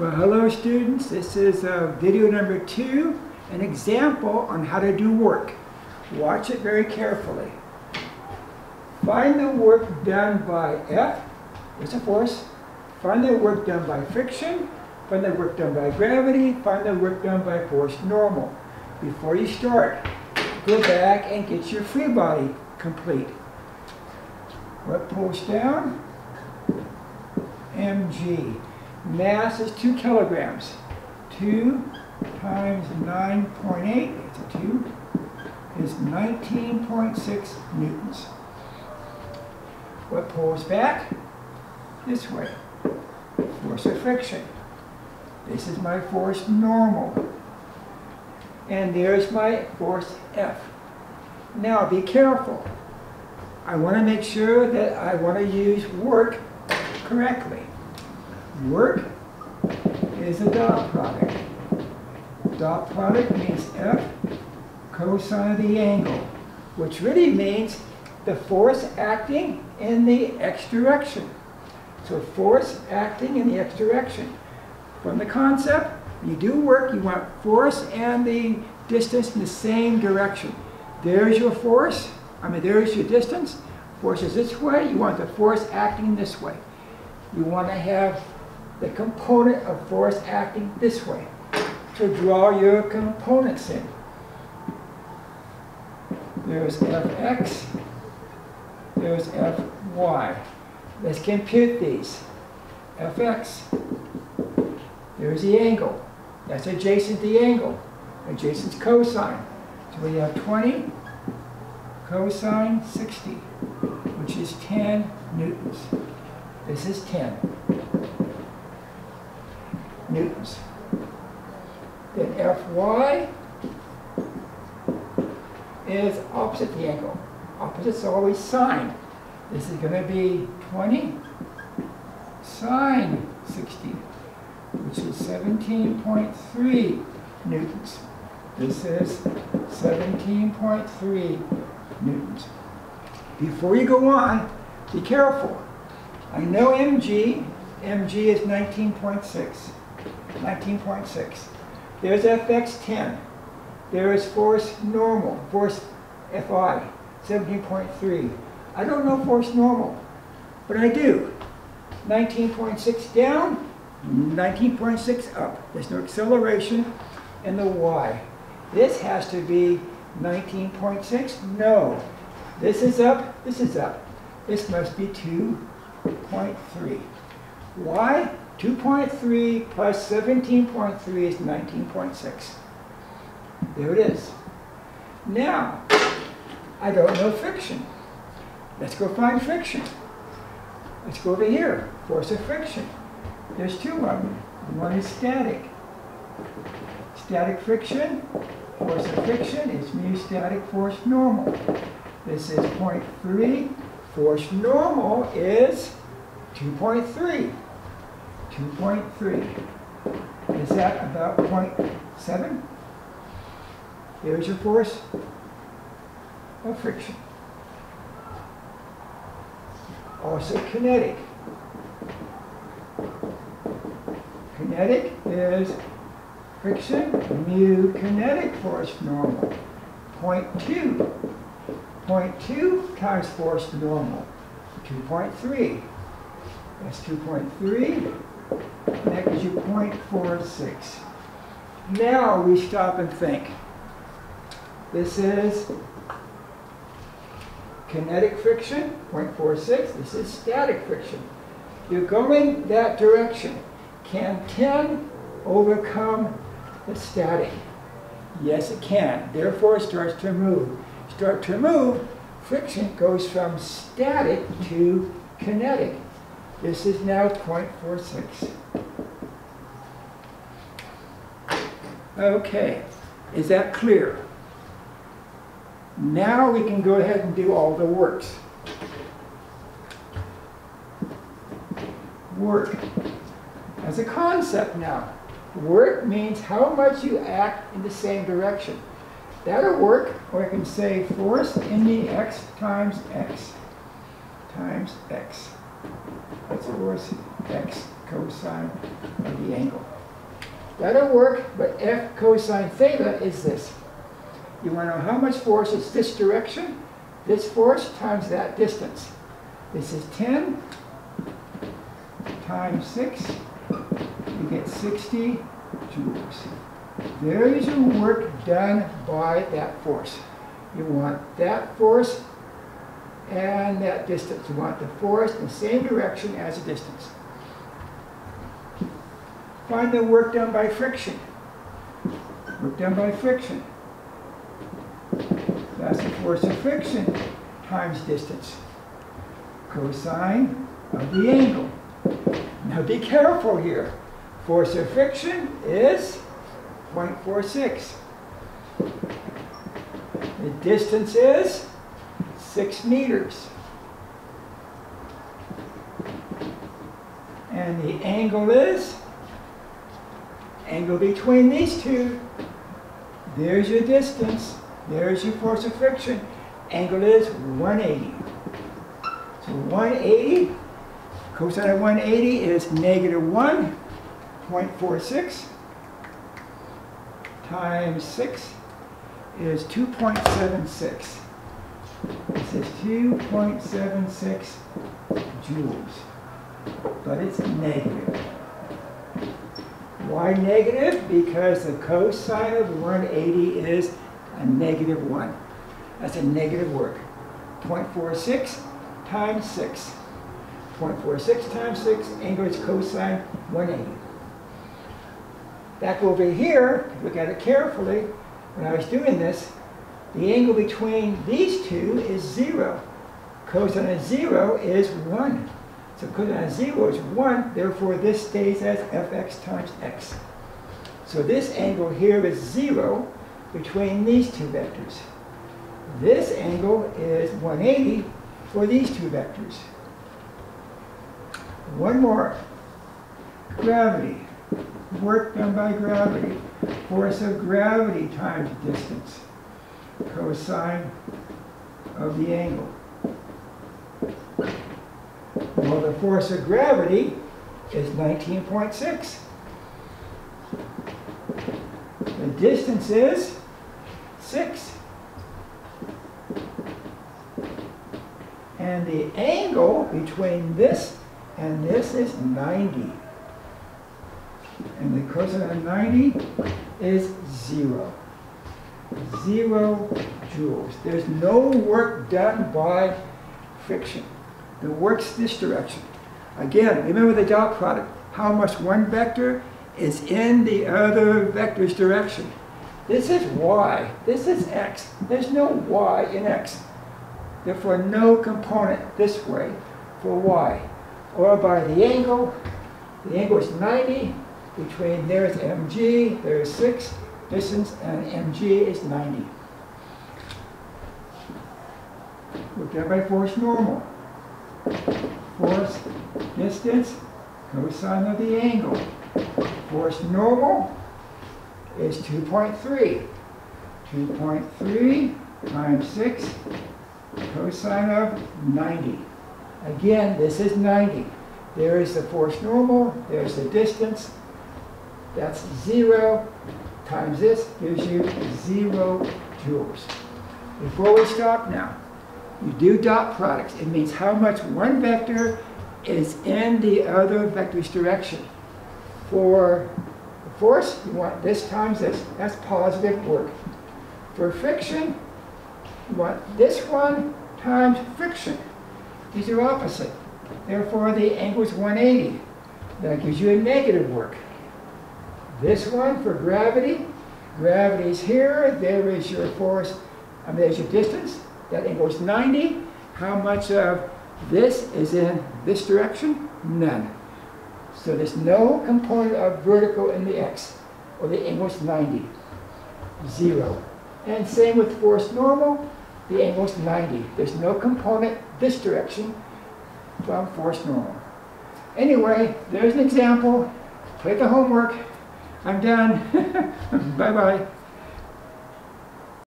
Well, hello students. This is uh, video number two, an example on how to do work. Watch it very carefully. Find the work done by F, there's a force. Find the work done by friction. Find the work done by gravity. Find the work done by force normal. Before you start, go back and get your free body complete. What pulls down? mg. Mass is 2 kilograms. 2 times 9.8, it's a 2, is 19.6 newtons. What pulls back? This way. Force of friction. This is my force normal. And there's my force F. Now be careful. I want to make sure that I want to use work correctly. Work is a dot product. Dot product means F cosine of the angle, which really means the force acting in the x direction. So force acting in the x direction. From the concept, you do work, you want force and the distance in the same direction. There's your force, I mean there's your distance. Force is this way, you want the force acting this way. You want to have the component of force acting this way to draw your components in. There's Fx, there's Fy. Let's compute these. Fx, there's the angle. That's adjacent to the angle. Adjacent's cosine. So we have 20 cosine 60, which is 10 newtons. This is 10 newtons. Then Fy is opposite the angle. Opposites always sine. This is going to be 20 sine 60, which is 17.3 newtons. This is 17.3 newtons. Before you go on, be careful. I know mg, mg is 19.6, 19.6. There's fx 10. There is force normal, force Fy, 17.3. I don't know force normal, but I do. 19.6 down, 19.6 up. There's no acceleration in the y. This has to be 19.6? No. This is up, this is up. This must be 2.3. Why? 2.3 plus 17.3 is 19.6. There it is. Now, I don't know friction. Let's go find friction. Let's go over here. Force of friction. There's two of them. One is static. Static friction, force of friction is mu static force normal. This is 0.3. Force normal is 2.3. 2.3. Is that about 0.7? There's your force of friction. Also kinetic. Kinetic is friction mu kinetic force normal. 0.2. 0.2 times force normal. 2.3. That's 2.3. That gives you 0.46. Now we stop and think. This is kinetic friction, 0.46. This is static friction. You're going that direction. Can 10 overcome the static? Yes, it can. Therefore, it starts to move. Start to move, friction goes from static to kinetic. This is now 0.46. Okay, is that clear? Now we can go ahead and do all the works. Work. As a concept now, work means how much you act in the same direction. That'll work, or I can say force in the x times x times x. That's force x cosine of the angle. That'll work, but F cosine theta is this. You want to know how much force is this direction? This force times that distance. This is 10 times 6. You get 60 joules. There is your work done by that force. You want that force and that distance. We want the force in the same direction as the distance. Find the work done by friction. Work done by friction. That's the force of friction times distance. Cosine of the angle. Now be careful here. Force of friction is 0.46. The distance is 6 meters. And the angle is, angle between these two, there's your distance, there's your force of friction. Angle is 180. So 180, cosine of 180 is negative 1.46 times 6 is 2.76. This is 2.76 joules, but it's negative. Why negative? Because the cosine of 180 is a negative 1. That's a negative work. 0.46 times 6. 0.46 times 6 angle is cosine 180. Back over here, look at it carefully, when I was doing this, the angle between these two is 0. Cosine of 0 is 1. So cosine of 0 is 1, therefore this stays as fx times x. So this angle here is 0 between these two vectors. This angle is 180 for these two vectors. One more. Gravity. Work done by gravity. Force of gravity times distance. Cosine of the angle. Well, the force of gravity is 19.6. The distance is 6. And the angle between this and this is 90. And the cosine of 90 is 0. 0 joules. There's no work done by friction. The work's this direction. Again, remember the dot product. How much one vector is in the other vector's direction. This is y. This is x. There's no y in x. Therefore, no component this way for y. Or by the angle. The angle is 90. Between there's mg, there's 6 distance, and mg is 90. Look at by force normal. Force distance, cosine of the angle. Force normal is 2.3. 2.3 times 6 cosine of 90. Again, this is 90. There is the force normal, there's the distance. That's 0 times this gives you 0 joules. Before we stop now, you do dot products. It means how much one vector is in the other vector's direction. For force, you want this times this. That's positive work. For friction, you want this one times friction. These are opposite. Therefore, the angle is 180. That gives you a negative work. This one for gravity, gravity is here. There is your force, and there's your distance. That angle is 90. How much of this is in this direction? None. So there's no component of vertical in the x, or the angle is 90. Zero. And same with force normal, the angle is 90. There's no component this direction from force normal. Anyway, there's an example. Play the homework. I'm done. Bye-bye.